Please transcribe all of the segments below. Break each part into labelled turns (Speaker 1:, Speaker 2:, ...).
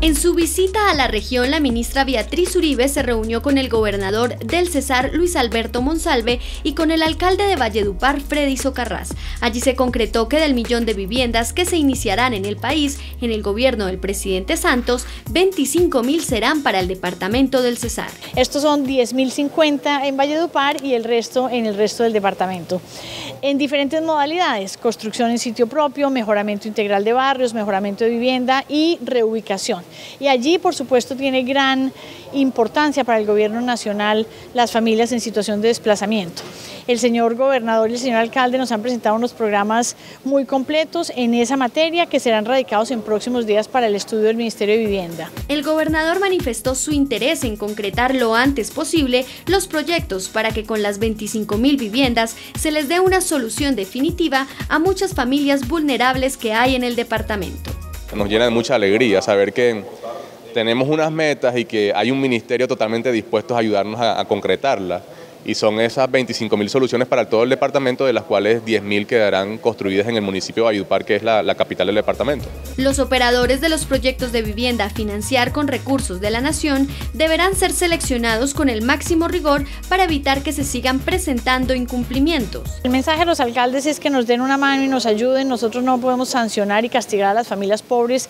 Speaker 1: En su visita a la región, la ministra Beatriz Uribe se reunió con el gobernador del Cesar, Luis Alberto Monsalve, y con el alcalde de Valledupar, Freddy Socarrás. Allí se concretó que del millón de viviendas que se iniciarán en el país en el gobierno del presidente Santos, 25 mil serán para el departamento del Cesar.
Speaker 2: Estos son 10.050 en Valledupar y el resto en el resto del departamento. En diferentes modalidades, construcción en sitio propio, mejoramiento integral de barrios, mejoramiento de vivienda y reubicación. Y allí, por supuesto, tiene gran importancia para el gobierno nacional las familias en situación de desplazamiento. El señor gobernador y el señor alcalde nos han presentado unos programas muy completos en esa materia que serán radicados en próximos días para el estudio del Ministerio de Vivienda.
Speaker 1: El gobernador manifestó su interés en concretar lo antes posible los proyectos para que con las 25 mil viviendas se les dé una solución definitiva a muchas familias vulnerables que hay en el departamento.
Speaker 3: Nos llena de mucha alegría saber que tenemos unas metas y que hay un ministerio totalmente dispuesto a ayudarnos a, concretarlas y son esas 25.000 soluciones para todo el departamento, de las cuales 10.000 quedarán construidas en el municipio de Valledupar, que es la, la, capital del departamento.
Speaker 1: Los operadores de los proyectos de vivienda a financiar con recursos de la nación deberán ser seleccionados con el máximo rigor para evitar que se sigan presentando incumplimientos.
Speaker 2: El mensaje a los alcaldes es que nos den una mano y nos ayuden, nosotros no podemos sancionar y castigar a las familias pobres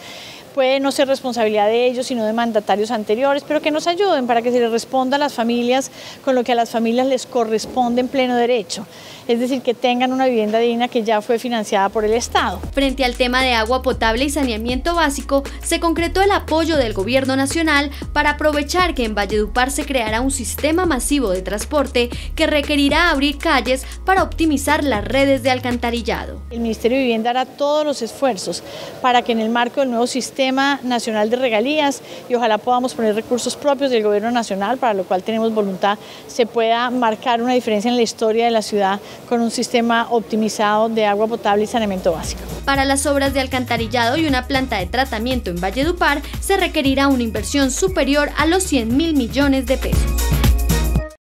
Speaker 2: puede no ser responsabilidad de ellos, sino de mandatarios anteriores, pero que nos ayuden para que se les responda a las familias con lo que a las familias les corresponde en pleno derecho, es decir, que tengan una vivienda digna que ya fue financiada por el Estado.
Speaker 1: Frente al tema de agua potable y saneamiento básico, se concretó el apoyo del Gobierno Nacional para aprovechar que en Valledupar se creará un sistema masivo de transporte que requerirá abrir calles para optimizar las redes de alcantarillado.
Speaker 2: El Ministerio de Vivienda hará todos los esfuerzos para que en el marco del nuevo sistema nacional de regalías y ojalá podamos poner recursos propios del gobierno nacional, para lo cual tenemos voluntad, se pueda marcar una diferencia en la historia de la ciudad con un sistema optimizado de agua potable y saneamiento básico.
Speaker 1: Para las obras de alcantarillado y una planta de tratamiento en Valledupar se requerirá una inversión superior a los 100 mil millones de pesos.